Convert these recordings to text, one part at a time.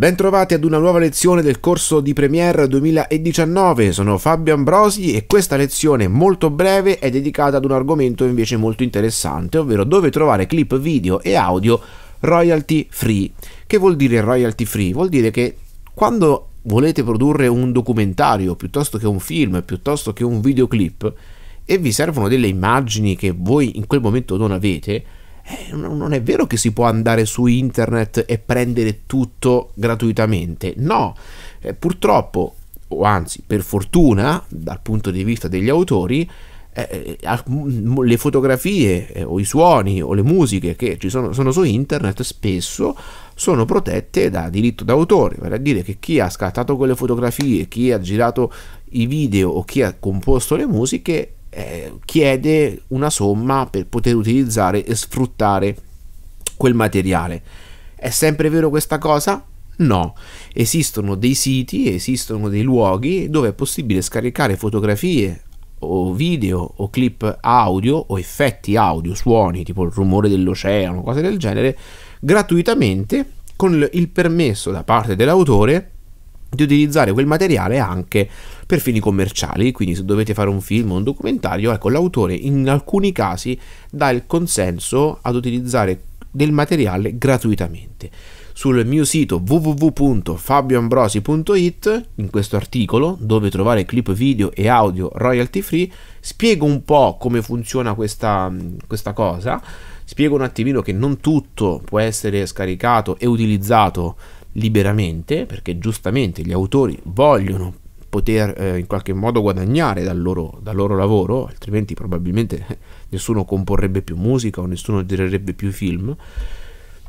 Bentrovati ad una nuova lezione del corso di Premiere 2019, sono Fabio Ambrosi e questa lezione molto breve è dedicata ad un argomento invece molto interessante, ovvero dove trovare clip video e audio royalty free. Che vuol dire royalty free? Vuol dire che quando volete produrre un documentario piuttosto che un film, piuttosto che un videoclip e vi servono delle immagini che voi in quel momento non avete, eh, non è vero che si può andare su internet e prendere tutto gratuitamente. No, eh, purtroppo, o anzi per fortuna, dal punto di vista degli autori, eh, eh le fotografie eh, o i suoni o le musiche che ci sono, sono, su internet spesso sono protette da diritto d'autore, vale a dire che chi ha scattato quelle fotografie, chi ha girato i video o chi ha composto le musiche eh, chiede una somma per poter utilizzare e sfruttare quel materiale. È sempre vero questa cosa? No, esistono dei siti, esistono dei luoghi dove è possibile scaricare fotografie o video o clip audio o effetti audio, suoni tipo il rumore dell'oceano, cose del genere, gratuitamente con il permesso da parte dell'autore di utilizzare quel materiale anche per fini commerciali, quindi se dovete fare un film o un documentario, ecco l'autore in alcuni casi dà il consenso ad utilizzare del materiale gratuitamente. Sul mio sito www.fabioambrosi.it, in questo articolo, dove trovare clip video e audio royalty free, spiego un po' come funziona questa, questa cosa, spiego un attimino che non tutto può essere scaricato e utilizzato liberamente, perché giustamente gli autori vogliono poter eh, in qualche modo guadagnare dal loro, dal loro, lavoro, altrimenti probabilmente nessuno comporrebbe più musica o nessuno girerebbe più film.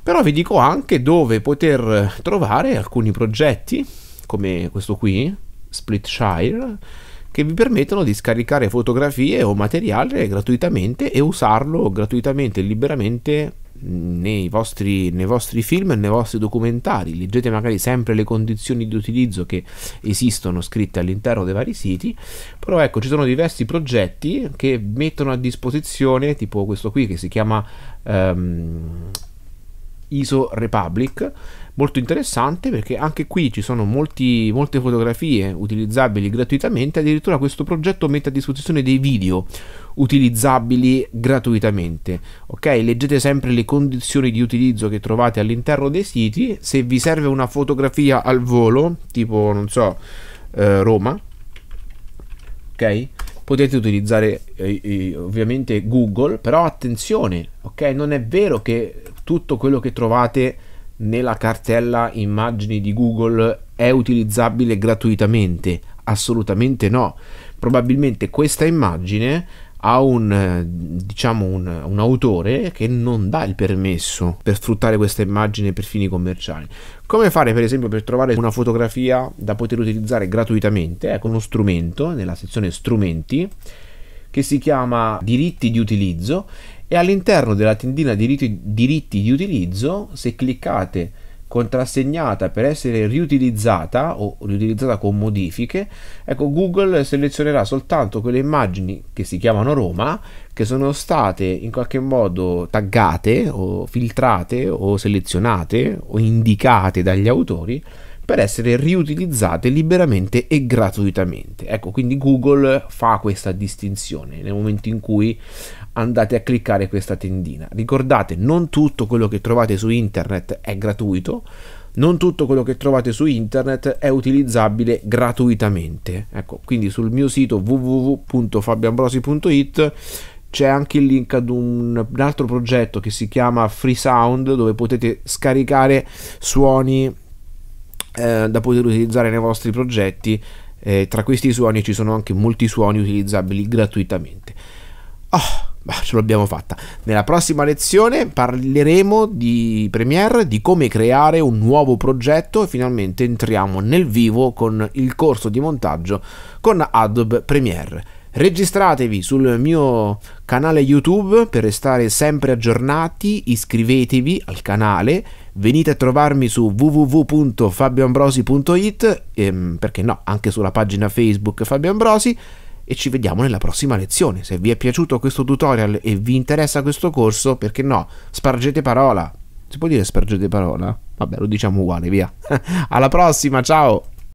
Però vi dico anche dove poter trovare alcuni progetti, come questo qui, Splitshire, che vi permettono di scaricare fotografie o materiale gratuitamente e usarlo gratuitamente e liberamente nei vostri, nei vostri film e nei vostri documentari. Leggete magari sempre le condizioni di utilizzo che esistono scritte all'interno dei vari siti. Però ecco, ci sono diversi progetti che mettono a disposizione, tipo questo qui che si chiama um, ISO Republic molto interessante perché anche qui ci sono molti, molte fotografie utilizzabili gratuitamente, addirittura questo progetto mette a disposizione dei video utilizzabili gratuitamente. Ok, leggete sempre le condizioni di utilizzo che trovate all'interno dei siti, se vi serve una fotografia al volo, tipo non so, eh, Roma, ok? Potete utilizzare eh, ovviamente Google, però attenzione, ok? Non è vero che tutto quello che trovate nella cartella immagini di Google è utilizzabile gratuitamente? Assolutamente no. Probabilmente questa immagine ha un, diciamo un, un, autore che non dà il permesso per sfruttare questa immagine per fini commerciali. Come fare per esempio per trovare una fotografia da poter utilizzare gratuitamente? Ecco uno strumento nella sezione strumenti che si chiama diritti di utilizzo e all'interno della tendina diritti, diritti di utilizzo, se cliccate contrassegnata per essere riutilizzata o riutilizzata con modifiche, ecco Google selezionerà soltanto quelle immagini che si chiamano Roma che sono state in qualche modo taggate o filtrate o selezionate o indicate dagli autori per essere riutilizzate liberamente e gratuitamente. Ecco, quindi Google fa questa distinzione nel momento in cui andate a cliccare questa tendina. Ricordate, non tutto quello che trovate su internet è gratuito, non tutto quello che trovate su internet è utilizzabile gratuitamente. Ecco, quindi sul mio sito www.fabiambrosi.it c'è anche il link ad un, un, altro progetto che si chiama Free Sound dove potete scaricare suoni eh, da poter utilizzare nei vostri progetti. Eh, tra questi suoni ci sono anche molti suoni utilizzabili gratuitamente. Oh, Bah, ce l'abbiamo fatta. Nella prossima lezione parleremo di Premiere, di come creare un nuovo progetto e finalmente entriamo nel vivo con il corso di montaggio con Adobe Premiere. Registratevi sul mio canale YouTube per restare sempre aggiornati, iscrivetevi al canale, venite a trovarmi su www.fabioambrosi.it, ehm, perché no, anche sulla pagina Facebook Fabio Ambrosi e ci vediamo nella prossima lezione. Se vi è piaciuto questo tutorial e vi interessa questo corso, perché no, spargete parola. Si può dire spargete parola? Vabbè, lo diciamo uguale, via. Alla prossima, ciao!